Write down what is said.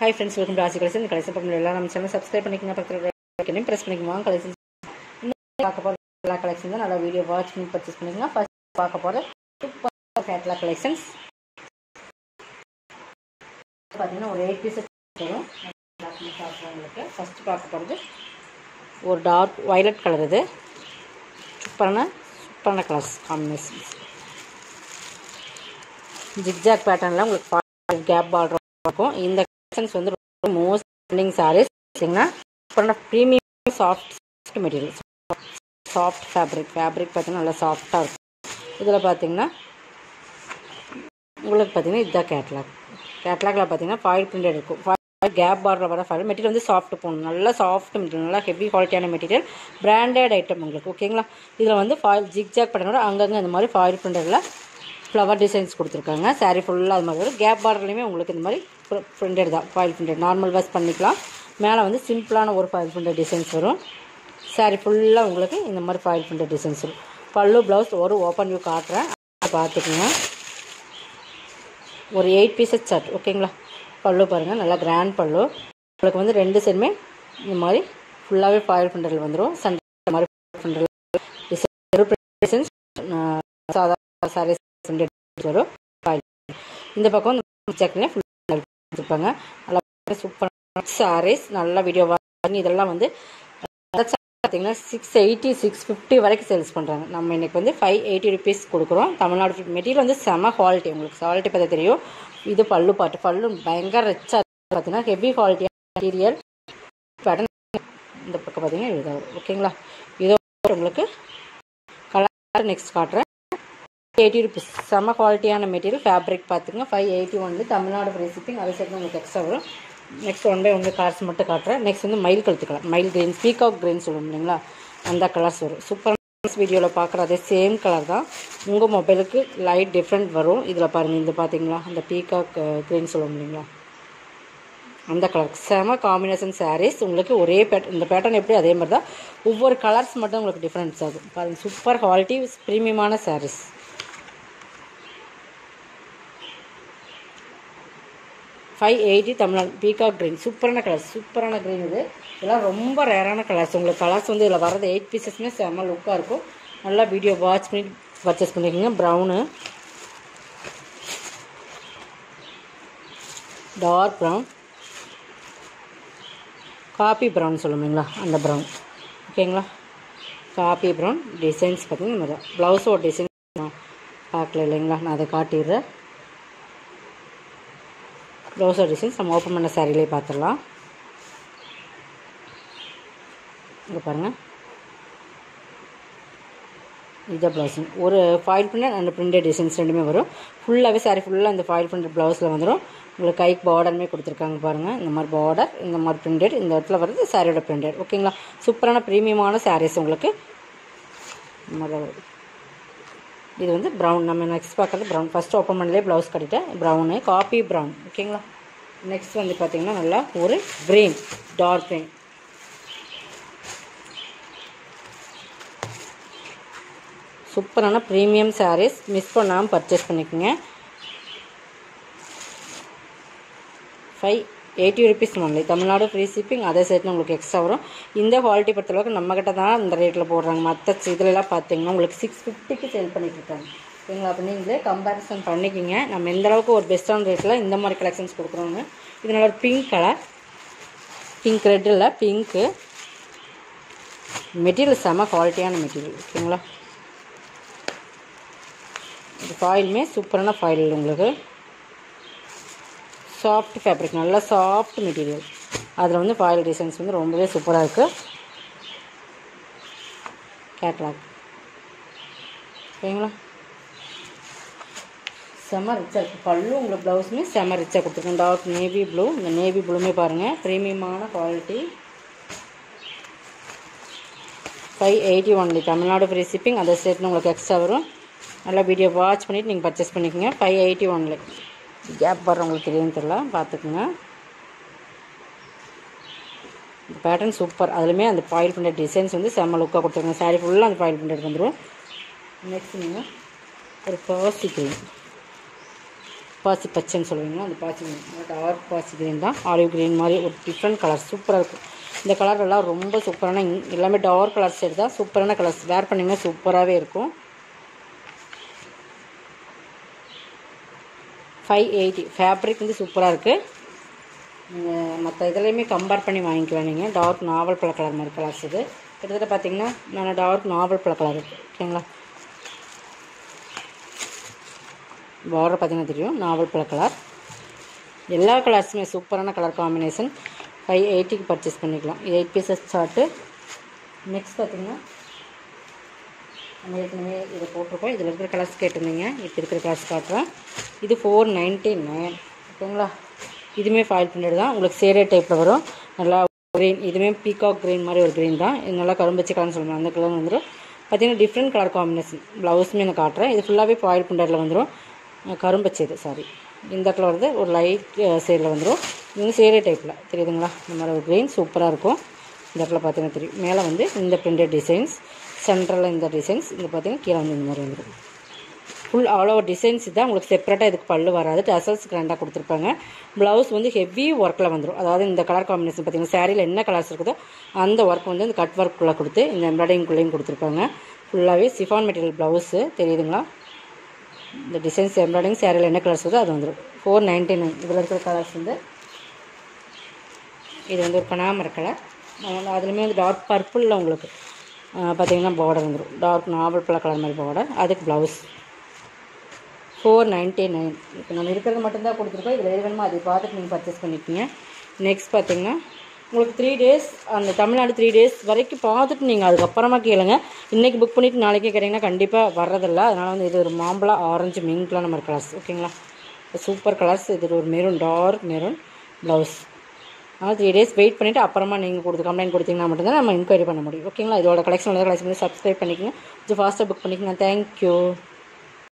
Hi friends welcome to collection இந்த collection பக்கம் எல்லாம் நம்ம சேனல் சப்ஸ்கிரைப் பண்ணிக்கங்க. பக்கத்தில் ப்ரெஸ் பண்ணிக்குமா கலெக்ஷன் பார்க்க போகிற எல்லா கலெக்ஷன் தான் நல்லா வீடியோ வாட்ச் பண்ணி பர்ச்சேஸ் பண்ணிக்கலாம் ஃபர்ஸ்ட் பார்க்க போகிற சூப்பர் கேட்லாக் கலெக்ஷன்ஸ் பார்த்தீங்கன்னா ஒரு எயிட் பீஸ் வரும். உங்களுக்கு ஃபஸ்ட்டு பார்க்க போகிறது ஒரு டார்க் வயலட் கலர் இது. சூப்பரான சூப்பரான கலர்ஸ் காம்பினேஷன்ஸ் ஜிக்ஜாக் பேட்டர்னில் உங்களுக்கு கேப் பார்டர் இருக்கும். இந்த கலெக்ஷன்ஸ் வந்து ரொம்ப மோஸ்ட் ட்ரெண்டிங் சாரீஸ் பார்த்தீங்கன்னா அப்புறம் premium soft material soft fabric fabric பார்த்தீங்கன்னா நல்லா சாஃப்டாக இருக்கும். இதில் பார்த்தீங்கன்னா உங்களுக்கு பார்த்தீங்கன்னா இதுதான் கேட்லாக் கேட்லாகில் பார்த்தீங்கன்னா ஃபாயில் பிரிண்டட் இருக்கும். ஃபாயில் கேப் பார்டர் வர ஃபாயில் மெட்டீரியல் வந்து சாஃப்ட் போகணும் நல்லா சாஃப்ட் மெட்டீரியல் நல்லா ஹெவி குவாலிட்டியான மெட்டீரியல் பிராண்டட் ஐட்டம் உங்களுக்கு ஓகேங்களா இதில் வந்து ஃபாயில் ஜிக்ஜாக் பண்ணனோட அங்கங்கே இந்த மாதிரி ஃபாயில் பிரிண்டரில் ஃப்ளவர் டிசைன்ஸ் கொடுத்துருக்காங்க. சாரீ ஃபுல்லாக அது மாதிரி வரும். கேப் பார்டர்லையுமே உங்களுக்கு இந்த மாதிரி ப்ரிண்டட் தான். ஃபாயில் ப்ரிண்டட் நார்மல் வேஸ் பண்ணிக்கலாம். மேலே வந்து சிம்பிளான ஒரு ஃபாயில் ப்ரிண்டட் டிசைன்ஸ் வரும். சாரீ ஃபுல்லாக உங்களுக்கு இந்த மாதிரி ஃபாயில் ப்ரிண்டட் டிசைன்ஸ் வரும். பல்லு ப்ளவுஸ் ஒரு ஓப்பன் வியூ காட்டுறேன். பார்த்துக்குங்க. ஒரு எயிட் பீசஸ் சட் ஓகேங்களா பல்லு பாருங்கள் நல்லா கிராண்ட் பல்லு. உங்களுக்கு வந்து ரெண்டு சைடுமே இந்த மாதிரி ஃபுல்லாகவே ஃபாயில் பிரிண்டரில் வந்துடும் சண்டை மாதிரி பிரிண்டரில் டிசைன்ஸ் சாதா வரும். இந்த பக்கம் சட்னியை ஃபுல்லாக வச்சுருப்பாங்க நல்லா சூப்பராக சாரீஸ் நல்லா வீடியோ வாங்கி இதெல்லாம் வந்து பார்த்தீங்கன்னா சிக்ஸ் எயிட்டி சிக்ஸ் ஃபிஃப்டி வரைக்கும் சேல்ஸ் பண்ணுறாங்க நம்ம இன்றைக்கி வந்து ஃபைவ் எயிட்டி ருபீஸ் கொடுக்குறோம். தமிழ்நாடு மெட்டீரியல் வந்து செம குவாலிட்டி உங்களுக்கு. குவாலிட்டி பற்றி தெரியும். இது பல்லு பாட்டு. பல்லு பயங்கர ரிச்சாக பார்த்தீங்கன்னா ஹெவி குவாலிட்டியான மெட்டீரியல் பேட்டர்ன் இந்த பக்கம் பார்த்தீங்கன்னா இதுதான். ஓகேங்களா இதோ உங்களுக்கு கலர் நெக்ஸ்ட் காட்டுறேன். எயிட்டி ருபீஸ் செம்ம குவாலிட்டியான மெட்டீரியல் ஃபேப்ரிக் பார்த்துங்க five eighty only Tamil Nadu free shipping அதை சேர்த்து உங்களுக்கு எக்ஸ்ட்ரா வரும். நெக்ஸ்ட் ஒன் பை ஒன்று கலர்ஸ் மட்டும் காட்டுறேன். நெக்ஸ்ட் வந்து மயில் கழுத்து கலர் மயில் கிரீன் பீகாக் கிரீன் சொல்லுவோம் இல்லைங்களா? அந்த கலர்ஸ் வரும். சூப்பர் வீடியோவில் பார்க்குற அதே சேம் கலர் தான். உங்கள் மொபைலுக்கு லைட் டிஃப்ரெண்ட் வரும். இதில் பாருங்கள் இந்த பார்த்தீங்களா அந்த பீகாக் க்ரீன் சொல்லுவோம் இல்லைங்களா? அந்த கலர் செம காம்பினேஷன் சாரீஸ் உங்களுக்கு ஒரே பேட் இந்த பேட்டர்ன் எப்படி? அதே மாதிரி தான் ஒவ்வொரு கலர்ஸ் மட்டும் உங்களுக்கு டிஃப்ரென்ஸ் ஆகும். பாருங்கள் super quality ப்ரீமியமான saris five eighty Tamil Nadu peacock green சூப்பரான கலர்ஸ் சூப்பரான க்ரீன் இது. இதெல்லாம் ரொம்ப ரேரான கலர்ஸ் உங்களுக்கு கலர்ஸ் வந்து இதில் வரது எயிட் பீசஸ்மே செம்ம லுக்காக இருக்கும். நல்லா வீடியோ வாட்ச் பண்ணி பர்ச்சேஸ் பண்ணிக்கோங்க. Brown dark brown coffee brown சொல்லுவீங்களா? அந்த ப்ரௌன் ஓகேங்களா காப்பி ப்ரௌன் டிசைன்ஸ் பார்த்தீங்கன்னா நம்ம தான் ப்ளவுஸோட டிசைன் பார்க்கல இல்லைங்களா? நான் அதை காட்டிடுறேன். ப்ளவுஸோட டிசைன்ஸ் நம்ம ஓப்பன் பண்ண சாரிலே பார்த்துடலாம். இங்கே பாருங்கள் இதுதான் ப்ளவுஸிங் ஒரு foil print and printed designs ரெண்டுமே வரும். ஃபுல்லாகவே சாரி ஃபுல்லாக அந்த ஃபாயில் பிரிண்டட் ப்ளவுஸில் வந்துடும் உங்களுக்கு கைக்கு பார்டருமே கொடுத்துருக்காங்க பாருங்கள் இந்த மாதிரி பார்டர் இந்த மாதிரி பிரிண்டட் இந்த இடத்துல வருது சாரியோட பிரிண்டட் ஓகேங்களா சூப்பரான ப்ரீமியமான சாரீஸ் உங்களுக்கு. இது வந்து ப்ரௌன் நம்ம நெக்ஸ்ட் பார்க்குறது ப்ரௌன் ஃபஸ்ட்டு ஓப்பன் பண்ணலே ப்ளவுஸ் கட்டிட்டேன். ப்ரௌனு காப்பி ப்ரௌன் ஓகேங்களா நெக்ஸ்ட் வந்து பார்த்திங்கன்னா நல்லா ஒரு க்ரீன் டார்க் க்ரீன் சூப்பரான ப்ரீமியம் சாரீஸ் மிஸ் பண்ணாமல் பர்ச்சேஸ் பண்ணிக்கோங்க. Five eighty rupees only Tamil Nadu free shipping அதே சேர்த்து உங்களுக்கு எக்ஸ்ட்ரா வரும். இந்த குவாலிட்டி பொறுத்தளவுக்கு நம்மக்கிட்ட தான் இந்த ரேட்டில் போடுறாங்க. மற்ற இதுலலாம் பார்த்தீங்கன்னா உங்களுக்கு சிக்ஸ் ஃபிஃப்டிக்கு சேல் பண்ணிட்டுருக்காங்க. சரிங்களா? ஓகேங்களா அப்போ நீங்களே கம்பேரிசன் பண்ணிக்கிங்க. நம்ம எந்த அளவுக்கு ஒரு பெஸ்ட்டான ரேட்டில் இந்த மாதிரி கலெக்ஷன்ஸ் கொடுக்குறோங்க இதனால் ஒரு பிங்க் கலர் பிங்க் ரெட் இல்லை பிங்க்கு மெட்டீரியல் செம குவாலிட்டியான மெட்டீரியல் ஓகேங்களா இது ஃபாயிலுமே சூப்பரான ஃபாயில் உங்களுக்கு. சாஃப்ட் ஃபேப்ரிக் நல்லா சாஃப்ட் மெட்டீரியல் அதில் வந்து ஃபாயில் டிசைன்ஸ் வந்து ரொம்பவே சூப்பராக இருக்குது கேட்லாக் சரிங்களா? செம்ம ரிச்சாக இருக்குது பல்லு உங்களுக்கு ப்ளவுஸுமே செம ரிச்சாக கொடுத்துருக்கோம் டார்க் நேவி ப்ளூ இந்த நேவி ப்ளூமே பாருங்கள் ப்ரீமியமான quality five eighty only Tamil Nadu free shipping அதை சேர்த்து உங்களுக்கு எக்ஸ்ட்ரா வரும். நல்லா வீடியோ வாட்ச் பண்ணிவிட்டு நீங்கள் பர்ச்சேஸ் பண்ணிக்கோங்க. ஃபைவ் எயிட்டி ஒன்லி கேப் வர்றவங்களுக்கு தெரியும் தெரியல பார்த்துக்குங்க. பேட்டர்ன் சூப்பர் அதுலேயுமே அந்த பாயில் பண்ணுற டிசைன்ஸ் வந்து செம்ம லுக்காக கொடுத்துருங்க சாரீ ஃபுல்லாக அந்த பாயில் பண்ணுறது வந்துடும் நெக்ஸ்ட் நீங்கள் ஒரு பாசி க்ரீன் பாசி பச்சைன்னு சொல்லுவீங்களா? அந்த பாசி green. டார்க் பாசி கிரீன் தான். ஆலிவ் கிரீன் மாதிரி ஒரு டிஃப்ரெண்ட் கலர் சூப்பராக இருக்கும். இந்த கலர் எல்லாம் ரொம்ப சூப்பரான எல்லாமே டார்க் கலர்ஸ் எடுத்தால் சூப்பரான கலர்ஸ் வேர் பண்ணிங்கன்னா சூப்பராகவே இருக்கும். ஃபைவ் எயிட்டி ஃபேப்ரிக் வந்து சூப்பராக இருக்குது நீங்கள் மற்ற இதுலேயுமே கம்பேர் பண்ணி வாங்கிக்கலாம் நீங்கள் டார்க் நாவல் பழ கலர் மாதிரி கலர்ஸ் இது. கிட்டத்தட்ட பார்த்தீங்கன்னா நான் டார்க் நாவல் பழ கலர் இருக்குது ஓகேங்களா பார்டர் பார்த்தீங்கன்னா தெரியும். நாவல் பழ கலர் எல்லா கலர்ஸுமே சூப்பரான கலர் காம்பினேஷன் ஃபைவ் எயிட்டிக்கு பர்ச்சேஸ் பண்ணிக்கலாம். எயிட் பீசஸ் சார்ட்டு நெக்ஸ்ட் பார்த்தீங்கன்னா நம்ம ஏற்கனவே இதை போட்டிருக்கோம். இதில் இருக்கிற கலர்ஸ் கேட்டிருந்தீங்க. இப்போ இருக்கிற கலர்ஸ் காட்டுறேன். இது ஃபோர் நைன்ட்டி நைன் ஓகேங்களா? இதுவுமே ஃபாயில் பிரிண்டட் தான். உங்களுக்கு சேரே டைப்பில் வரும். நல்லா க்ரீன் இதுவுமே பீகாக் க்ரீன் மாதிரி ஒரு க்ரீன் தான். இது நல்லா கரும்பச்சி கலர்னு சொல்லுவாங்க. அந்த கலர் வந்துடும் பார்த்தீங்கன்னா டிஃப்ரெண்ட் கலர் காம்பினேஷன் ப்ளவுஸுமே நான் காட்டுறேன். இது ஃபுல்லாகவே ஃபாயில் பிரிண்டடில் வந்துடும் கரும்பச்சி இது சாரி இந்த கலர் வந்து ஒரு லைட் சேரில் வந்துடும் இது வந்து சேரே டைப்பில் தெரியுதுங்களா? இந்த மாதிரி ஒரு க்ரீன் சூப்பராக இருக்கும். இந்த இடத்துல பார்த்தீங்கன்னா தெரியும். மேலே வந்து இந்த பிரிண்டட் டிசைன்ஸ் சென்ட்ரலில் இந்த டிசைன்ஸ் இங்கே பார்த்தீங்கன்னா கீழே வந்து இந்த மாதிரி வந்துடும் ஃபுல் அவ்வளோ டிசைன்ஸ் தான் உங்களுக்கு செப்பரேட்டாக இதுக்கு பல்லு வராது. டசல்ஸ் கிராண்டாக கொடுத்துருப்பாங்க. ப்ளவுஸ் வந்து ஹெவி ஒர்க்கில் வந்துடும் அதாவது இந்த கலர் காம்பினேஷன் பார்த்தீங்கன்னா சாரியில் என்ன கலர்ஸ் இருக்குதோ அந்த ஒர்க் வந்து இந்த கட் ஒர்க்குள்ளே கொடுத்து இந்த எம்ப்ராய்டிங்குள்ளேயும் கொடுத்துருப்பாங்க. ஃபுல்லாகவே சிஃபான் மெட்டீரியல் ப்ளவுஸு தெரியுதுங்களா? இந்த டிசைன்ஸ் எம்ப்ராய்டிங் சேரீல என்ன கலர்ஸ் வருதோ அது வந்துடும் ஃபோர் நைன்டி நைன் இதில் இருக்கிற கலர்ஸ் வந்து இது வந்து ஒரு கனாமர கலர் அதுலேயுமே வந்து டார்க் பர்பிளில் உங்களுக்கு பார்த்திங்கன்னா பார்டர் வந்துடும் டார்க் நாவல் பழ கலர் மாதிரி பார்டர் அதுக்கு ப்ளவுஸ் ஃபோர் நைன்ட்டி நைன் இப்போ நம்ம இருக்கிறது மட்டும்தான் கொடுத்துருக்கோம். இதில் எது வேணுமோ அதை பார்த்துட்டு நீங்கள் பர்ச்சேஸ் பண்ணிக்கிங்க நெக்ஸ்ட் பார்த்தீங்கன்னா உங்களுக்கு த்ரீ டேஸ் அந்த தமிழ்நாடு த்ரீ டேஸ் வரைக்கும் பார்த்துட்டு நீங்கள் அதுக்கப்புறமா கேளுங்க. இன்றைக்கி புக் பண்ணிவிட்டு நாளைக்கே கேட்டிங்கன்னா கண்டிப்பாக வர்றதில்ல. அதனால் வந்து இது ஒரு மாம்பழா ஆரஞ்சு மிங்க்லாம் நம்ம கலர்ஸ் ஓகேங்களா சூப்பர் கலர்ஸ் இது ஒரு மெரூன் டார்க் மெரூன் ப்ளவுஸ் அதனால் த்ரீ டேஸ் வெயிட் பண்ணிவிட்டு அப்புறமா நீங்கள் கொடுத்து கம்ப்ளைண்ட் கொடுத்தீங்கன்னா மட்டும்தான் நம்ம இன்கொயரி பண்ண முடியும். ஓகேங்களா இதோட கலெக்ஷன் கலெக்ஷன் பண்ணி சப்ஸ்கிரைப் பண்ணிக்கோங்க. கொஞ்சம் ஃபாஸ்ட்டாக புக் பண்ணிக்கோங்க. தேங்க்யூ